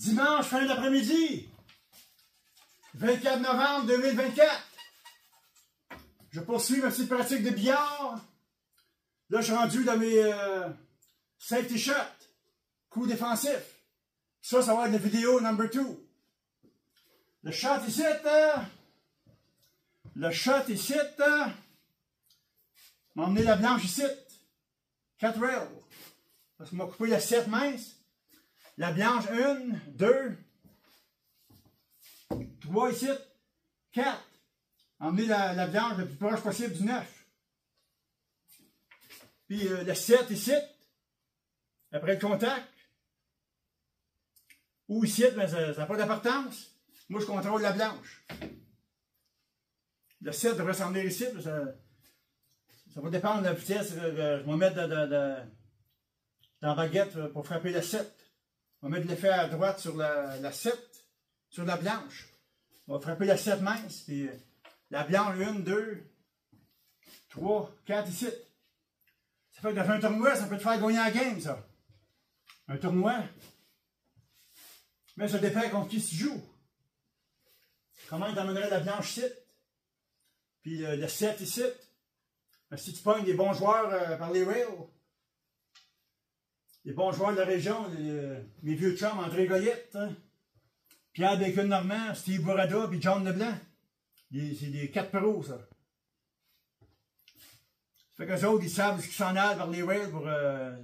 Dimanche, fin d'après-midi, 24 novembre 2024. Je poursuis ma petite pratique de billard. Là, je suis rendu dans mes euh, safety shots, coup défensif. Ça, ça va être la vidéo number 2. Le shot ici, euh, le shot ici, euh, m'a emmené la blanche ici. 4 rails. Parce qu'on m'a coupé la 7 mince. La blanche, 1, 2, 3 ici, 4. Emmener la, la blanche le plus proche possible du 9. Puis euh, le 7 ici, après le contact. Ou ici, mais ça n'a pas d'importance. Moi, je contrôle la blanche. Le 7 devrait s'en ici. Ça, ça, va dépendre de la vitesse. Je vais mettre dans la baguette pour frapper le 7. On va mettre l'effet à droite sur la, la 7, sur la blanche. On va frapper la 7 mince, puis la blanche, 1, 2, 3, 4 ici. Ça fait que dans un tournoi, ça peut te faire gagner la game, ça. Un tournoi. Mais ça dépend contre qui tu joues. Comment t'emmènerais la blanche ici? Puis le, le 7 ici? Si tu pognes des bons joueurs euh, par les rails, les bons joueurs de la région, les, mes vieux chums, André Goyette, hein? Pierre Bacon-Normand, Steve Bourada, puis John Leblanc. C'est des quatre pros, ça. Ça fait qu'eux autres, ils savent ce qu'ils s'en allent vers les rails pour euh,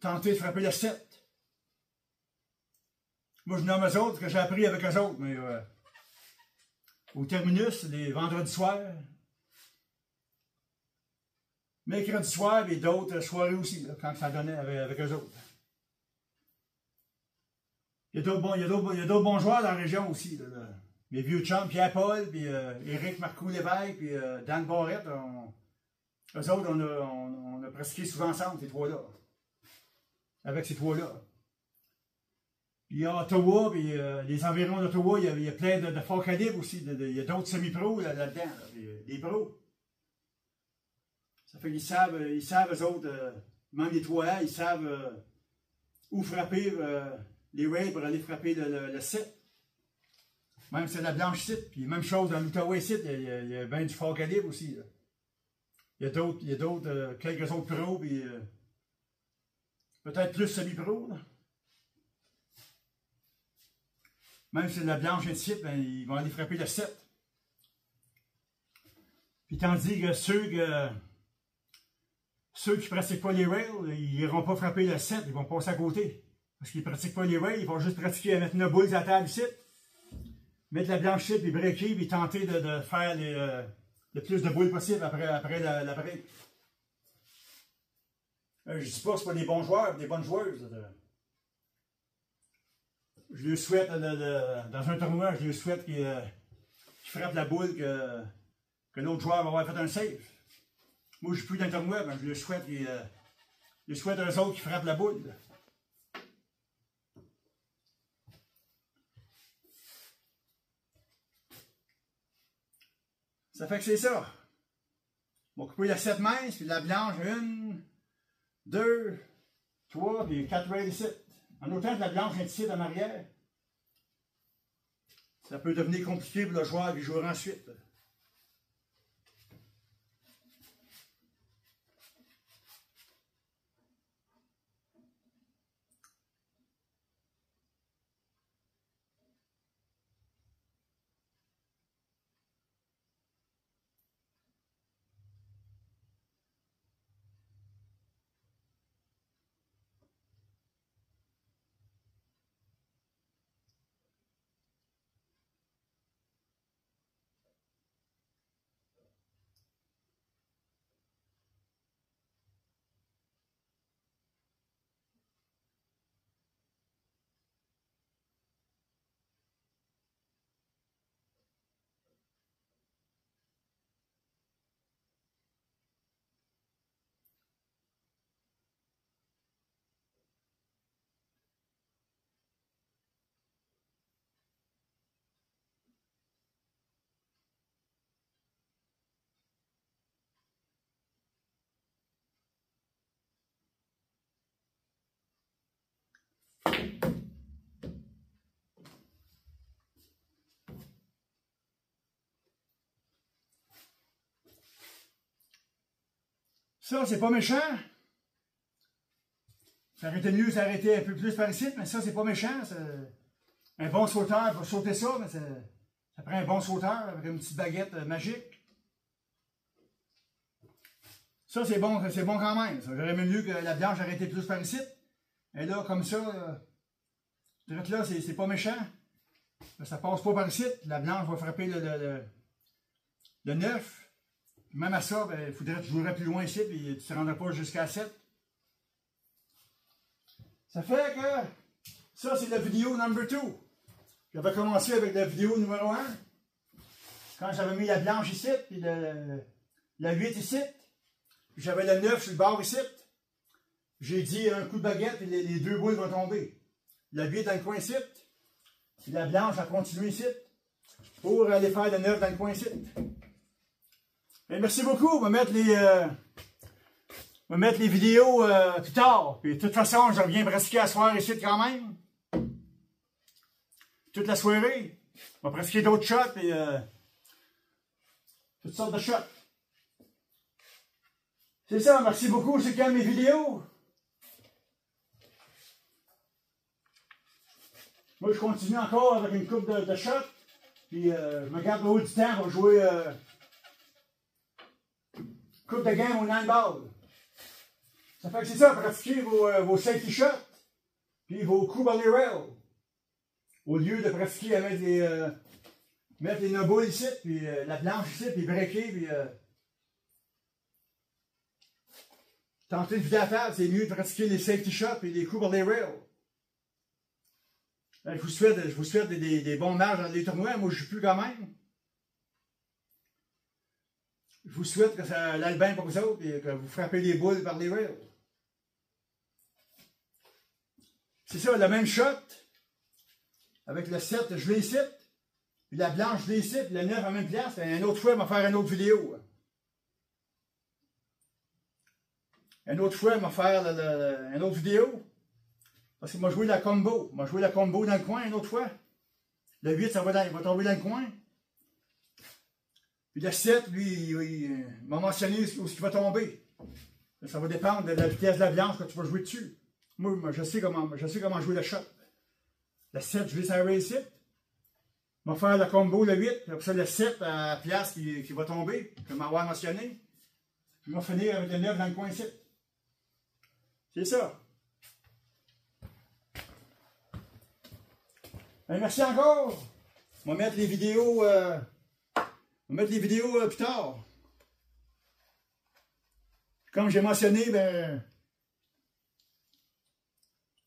tenter de frapper le 7. Moi, je nomme eux autres que j'ai appris avec eux autres, mais euh, au terminus, les vendredis soirs, mercredi soir et d'autres soirées aussi, quand ça donnait avec, avec eux autres. Il y a d'autres bons, bons, joueurs dans la région aussi. Là, là. Mes vieux Pierre-Paul, puis euh, Éric Marcoux Lévesque, puis euh, Dan Barrette, on, eux autres, on a, on, pratiqué souvent ensemble, ces trois-là. Avec ces trois-là. Puis à Ottawa, puis euh, les environs d'Ottawa, il, y a plein de, de forts calibres aussi. Il y a d'autres semi-pros là-dedans, là, euh, des pros. Ça fait qu'ils savent, ils savent, eux autres, euh, même les trois ils savent euh, où frapper euh, les raids pour aller frapper le, le, le site. Même c'est la blanche site. Puis même chose dans l'Outaouais site, il y, a, il y a bien du fort calibre aussi. Il y a d'autres, il y a d'autres, euh, quelques autres pros, puis euh, peut-être plus semi-pros. Même si c'est la blanche site, ben, ils vont aller frapper le 7. Puis tandis que ceux que ceux qui ne pratiquent pas les rails, ils n'iront pas frapper le 7, ils vont passer à côté. Parce qu'ils ne pratiquent pas les rails, ils vont juste pratiquer à mettre une boule à la table ici, mettre la blanche ici, puis breaker, puis tenter de, de faire euh, le plus de boules possible après, après la, la break. Euh, je ne dis pas que ce pas des bons joueurs, des bonnes joueuses. De... Je lui souhaite, de, de, dans un tournoi, je lui souhaite qu'il euh, qu frappe la boule, que, que joueur va avoir fait un save. Moi, je suis plus dans le tournoi, ben, je lui souhaite, et, euh, je souhaite à eux autres qui frappent la boule. Ça fait que c'est ça. On va couper la 7 mince, puis la blanche, une, deux, trois, puis quatre rails ici. En autant que la blanche est ici en arrière, ça peut devenir compliqué pour le joueur qui jouera ensuite. Ça, c'est pas méchant. Ça aurait été mieux s'arrêter un peu plus par ici, mais ça, c'est pas méchant. Un bon sauteur va sauter ça, mais ça, prend un bon sauteur avec une petite baguette euh, magique. Ça, c'est bon, c'est bon quand même. Ça aurait mieux que la bianche arrêtait plus par ici. Et là, comme ça, euh, là, c'est pas méchant. Ça passe pas par ici. La blanche va frapper le, le, le, 9. Même à ça, ben, il faudrait que tu jouerais plus loin ici, puis tu ne te rendrais pas jusqu'à 7. Ça fait que ça, c'est la vidéo number 2. J'avais commencé avec la vidéo numéro 1. Quand j'avais mis la blanche ici, puis le, la 8 ici. J'avais la 9 sur le bord ici. J'ai dit un coup de baguette et les, deux boules vont tomber. La 8 dans le coin ici. La blanche va continuer ici. Pour aller faire la 9 dans le coin ici. merci beaucoup. On va mettre les, euh, va mettre les vidéos euh, plus tard. Puis de toute façon, je reviens presque à soir ici quand même. Toute la soirée. On va pratiquer d'autres shots et euh, toutes sortes de shots. C'est ça, merci beaucoup, c'est quand mes vidéos. Moi, je continue encore avec une coupe de, de shots. Puis, euh, je me garde le haut du temps pour jouer euh, coupe de game au nine ball. Ça fait que c'est ça, pratiquer vos, euh, vos safety shots, puis vos coups les rails. Au lieu de pratiquer à mettre les, mettre les nobos ici, puis la blanche ici, puis breaker, puis tenter de vider la table, c'est mieux de pratiquer les safety shots et les coups les rails. Je vous souhaite, des, bons matchs dans les tournois. Moi, je ne joue plus quand même. Je vous souhaite que ça bien pour vous autres et que vous frappez les boules par les rails. C'est ça, la même shot. Avec le 7, je l'ai ici. Puis la blanche, je l'ai ici. Puis le 9 en même place. Et un autre fois, on va faire une autre vidéo. Une autre fois, on va faire une autre vidéo. Parce que moi, joué la combo. Moi, joué la combo dans le coin une autre fois. Le 8, ça va, il va tomber dans le coin. Puis le 7, lui, il, m'a mentionné où ce qui va tomber. Ça va dépendre de la vitesse de la blanche que tu vas jouer dessus. Moi, je sais comment, jouer le shot. Le 7, je vais serrer ici. Je vais faire le combo le 8, puis après ça le 7 à la place qui, va tomber, que m'avoir mentionné. Je vais finir avec le 9 dans le coin ici. C'est ça. Ben, merci encore. On va mettre les vidéos, euh, on va mettre vidéos euh, plus tard. Comme j'ai mentionné, ben,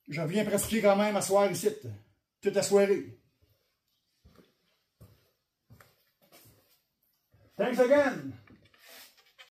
je viens pratiquer quand même à soir ici, toute la soirée. Thanks again.